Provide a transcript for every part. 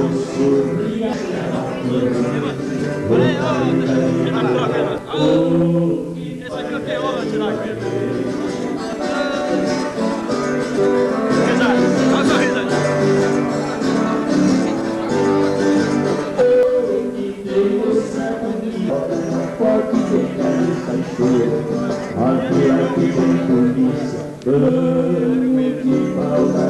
Thank falta?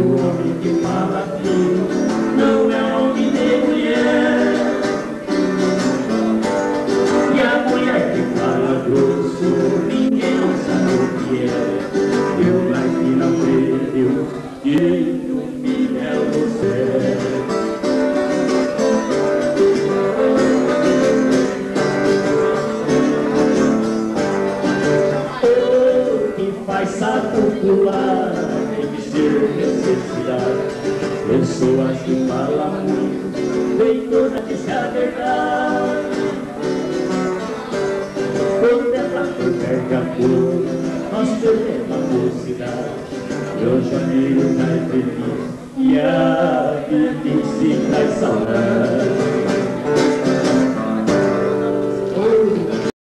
O homem que fala assim não é homem nem mulher. E a mulher que fala grosso, ninguém não sabe o que é. Eu vai vir a preto e o filho é você. you are. Pessoas que falam muito, bem toda essa verdade Condena por perto a cor, nós perdemos a cidade Eu já me mais feliz e a vida em si traz saudade.